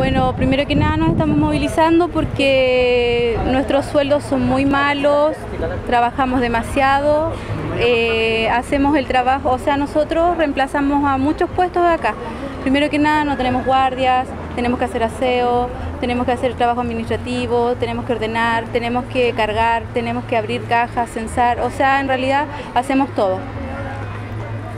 Bueno, primero que nada nos estamos movilizando porque nuestros sueldos son muy malos, trabajamos demasiado, eh, hacemos el trabajo, o sea, nosotros reemplazamos a muchos puestos de acá. Primero que nada no tenemos guardias, tenemos que hacer aseo, tenemos que hacer trabajo administrativo, tenemos que ordenar, tenemos que cargar, tenemos que abrir cajas, censar, o sea, en realidad hacemos todo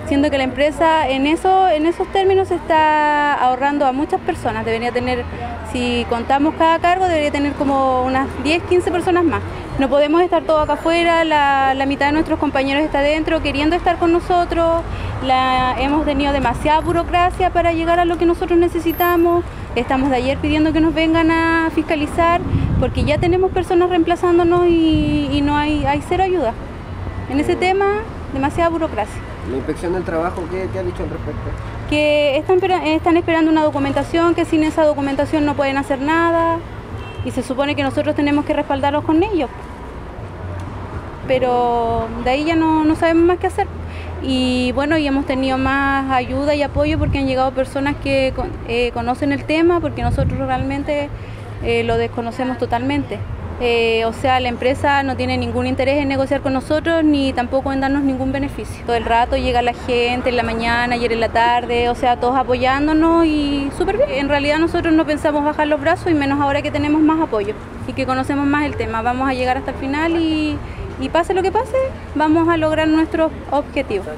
siendo que la empresa en, eso, en esos términos está ahorrando a muchas personas. Debería tener, si contamos cada cargo, debería tener como unas 10, 15 personas más. No podemos estar todos acá afuera, la, mitad de nuestros compañeros está dentro queriendo estar con nosotros, la, hemos tenido demasiada burocracia para llegar a lo que nosotros necesitamos, estamos de ayer pidiendo que nos vengan a fiscalizar porque ya tenemos personas reemplazándonos y, no hay, hay cero ayuda. En ese tema, demasiada burocracia. ¿La inspección del trabajo qué, ha dicho al respecto? Que están, están esperando una documentación, que sin esa documentación no pueden hacer nada y se supone que nosotros tenemos que respaldarlos con ellos. Pero de ahí ya no, no sabemos más qué hacer. Y bueno, y hemos tenido más ayuda y apoyo porque han llegado personas que eh, conocen el tema, porque nosotros realmente eh, lo desconocemos totalmente. Eh, o sea, la empresa no tiene ningún interés en negociar con nosotros ni tampoco en darnos ningún beneficio. Todo el rato llega la gente en la mañana, ayer en la tarde, o sea, todos apoyándonos y súper bien. En realidad nosotros no pensamos bajar los brazos y menos ahora que tenemos más apoyo y que conocemos más el tema. Vamos a llegar hasta el final y, y pase lo que pase, vamos a lograr nuestros objetivos.